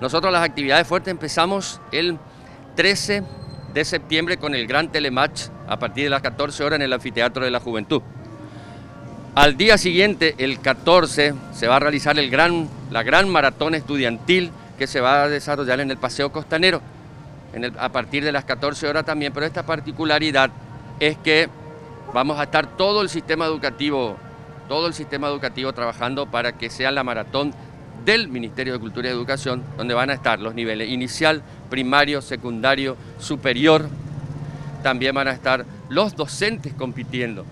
Nosotros las actividades fuertes empezamos el 13 de septiembre con el gran telematch a partir de las 14 horas en el Anfiteatro de la Juventud. Al día siguiente, el 14, se va a realizar el gran, la gran maratón estudiantil que se va a desarrollar en el Paseo Costanero a partir de las 14 horas también, pero esta particularidad es que vamos a estar todo el sistema educativo, todo el sistema educativo trabajando para que sea la maratón del Ministerio de Cultura y Educación, donde van a estar los niveles inicial, primario, secundario, superior. También van a estar los docentes compitiendo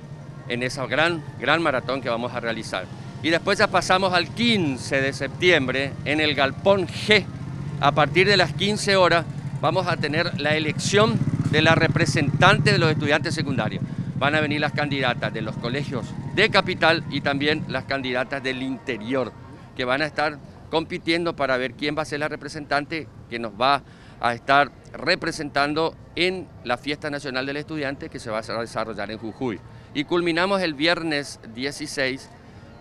en esa gran, gran maratón que vamos a realizar. Y después ya pasamos al 15 de septiembre en el Galpón G. A partir de las 15 horas vamos a tener la elección de la representante de los estudiantes secundarios. Van a venir las candidatas de los colegios de capital y también las candidatas del interior, que van a estar compitiendo para ver quién va a ser la representante que nos va a estar representando en la Fiesta Nacional del Estudiante que se va a desarrollar en Jujuy. Y culminamos el viernes 16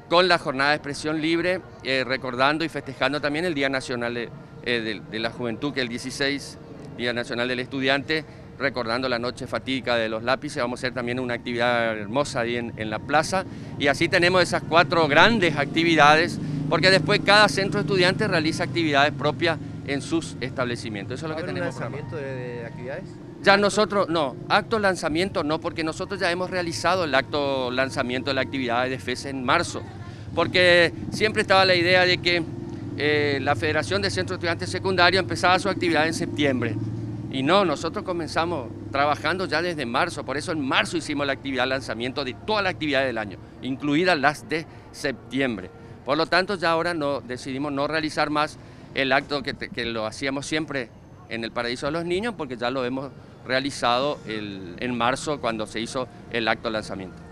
con la jornada de expresión libre, eh, recordando y festejando también el Día Nacional de, eh, la Juventud, que el 16 Día Nacional del Estudiante, recordando la noche fatídica de los lápices. Vamos a hacer también una actividad hermosa ahí en, la plaza. Y así tenemos esas cuatro grandes actividades, porque después cada centro de estudiantes realiza actividades propias en sus establecimientos. Eso es lo que tenemos. lanzamiento de, actividades? Ya nosotros, no, acto lanzamiento no, porque nosotros ya hemos realizado el acto lanzamiento de la actividad de FES en marzo, porque siempre estaba la idea de que eh, la Federación de Centros Estudiantes Secundarios empezaba su actividad en septiembre. Y no, nosotros comenzamos trabajando ya desde marzo, por eso en marzo hicimos la actividad de lanzamiento de toda la actividad del año, incluidas las de septiembre. Por lo tanto, ya ahora no, decidimos no realizar más el acto que, que lo hacíamos siempre en el Paraíso de los Niños, porque ya lo hemos realizado en marzo cuando se hizo el acto de lanzamiento.